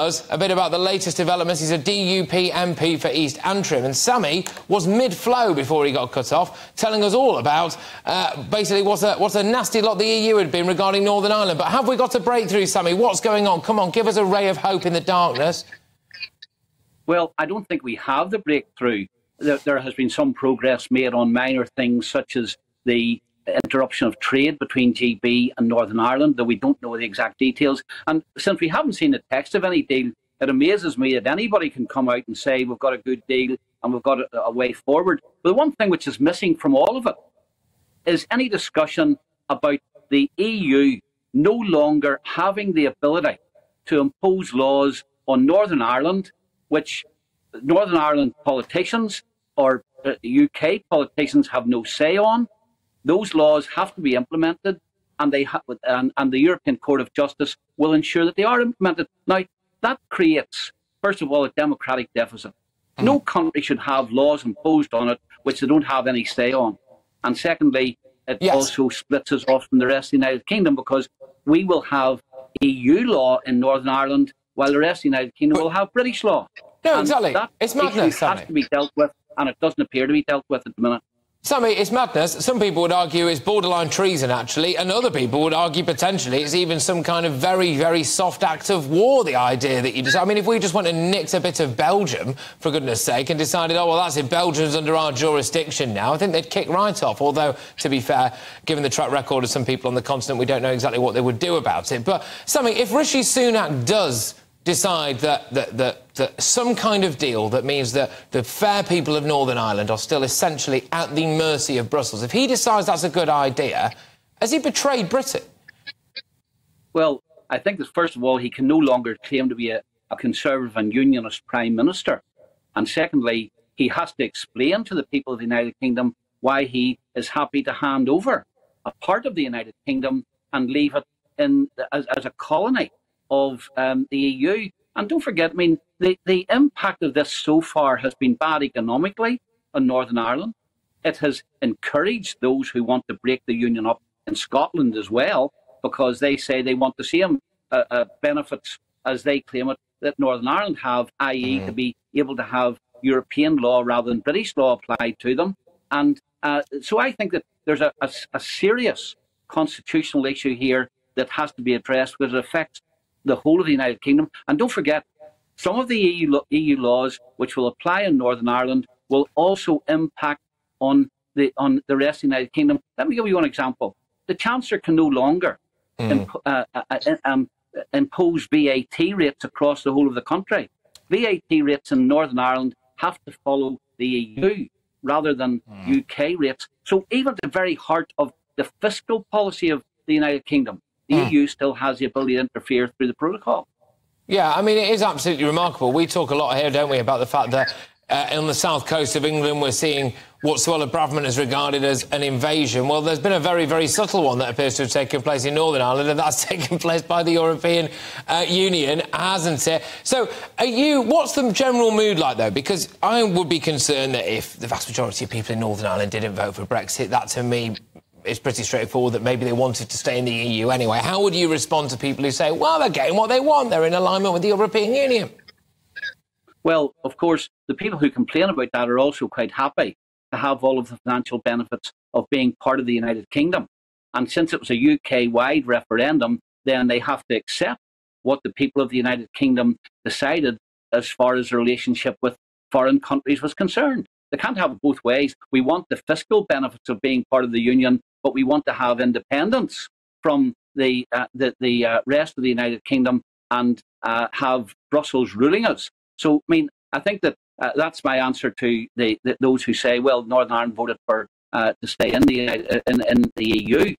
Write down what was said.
us a bit about the latest developments. He's a DUP MP for East Antrim, and Sammy was mid-flow before he got cut off, telling us all about uh, basically what a, what a nasty lot the EU had been regarding Northern Ireland. But have we got a breakthrough, Sammy? What's going on? Come on, give us a ray of hope in the darkness. Well, I don't think we have the breakthrough. There, there has been some progress made on minor things such as the interruption of trade between GB and Northern Ireland, though we don't know the exact details. And since we haven't seen the text of any deal, it amazes me that anybody can come out and say we've got a good deal and we've got a, a way forward. But the one thing which is missing from all of it is any discussion about the EU no longer having the ability to impose laws on Northern Ireland, which Northern Ireland politicians or UK uh, politicians have no say on, those laws have to be implemented, and they ha- and, and the European Court of Justice will ensure that they are implemented. Now, that creates, first of all, a democratic deficit. Mm. No country should have laws imposed on it which they don't have any say on. And secondly, it yes. also splits us off from the rest of the United Kingdom because we will have EU law in Northern Ireland while the rest of the United Kingdom but, will have British law. No, and exactly. That it's madness. It has to be dealt with, and it doesn't appear to be dealt with at the minute. Sammy, it's madness. Some people would argue it's borderline treason, actually, and other people would argue potentially it's even some kind of very, very soft act of war, the idea that you just... I mean, if we just went and nicked a bit of Belgium, for goodness sake, and decided, oh, well, that's it, Belgium's under our jurisdiction now, I think they'd kick right off. Although, to be fair, given the track record of some people on the continent, we don't know exactly what they would do about it. But, Sammy, if Rishi Sunak does decide that, that, that, that, some kind of deal that means that the fair people of Northern Ireland are still essentially at the mercy of Brussels, if he decides that's a good idea, has he betrayed Britain? Well, I think that first of all, he can no longer claim to be a, a conservative and unionist prime minister. And secondly, he has to explain to the people of the United Kingdom why he is happy to hand over a part of the United Kingdom and leave it in as, as a colony of um, the EU. And don't forget, I mean, the, the impact of this so far has been bad economically on Northern Ireland. It has encouraged those who want to break the union up in Scotland as well, because they say they want the same uh, uh, benefits as they claim it that Northern Ireland have, i.e., mm. to be able to have European law rather than British law applied to them. And uh, so I think that there's a, a, a serious constitutional issue here that has to be addressed because it affects the whole of the United Kingdom. And don't forget, some of the EU, EU laws which will apply in Northern Ireland will also impact on the on the rest of the United Kingdom. Let me give you one example. The Chancellor can no longer mm. imp, uh, uh, uh, um, impose VAT rates across the whole of the country. VAT rates in Northern Ireland have to follow the EU rather than mm. UK rates. So even at the very heart of the fiscal policy of the United Kingdom, the mm. EU still has the ability to interfere through the protocol. Yeah, I mean, it is absolutely remarkable. We talk a lot here, don't we, about the fact that uh, on the south coast of England we're seeing what Suella Braverman has regarded as an invasion. Well, there's been a very, very subtle one that appears to have taken place in Northern Ireland, and that's taken place by the European uh, Union, hasn't it? So, are you? What's the general mood like, though? Because I would be concerned that if the vast majority of people in Northern Ireland didn't vote for Brexit, that to me it's pretty straightforward that maybe they wanted to stay in the EU anyway. How would you respond to people who say, well, they're getting what they want, they're in alignment with the European Union? Well, of course, the people who complain about that are also quite happy to have all of the financial benefits of being part of the United Kingdom. And since it was a UK wide referendum, then they have to accept what the people of the United Kingdom decided as far as the relationship with foreign countries was concerned. They can't have it both ways. We want the fiscal benefits of being part of the Union, but we want to have independence from the uh, the, the uh, rest of the United Kingdom and uh, have Brussels ruling us. So, I mean, I think that uh, that's my answer to the, the, those who say, well, Northern Ireland voted for uh, to stay in the in, in the EU.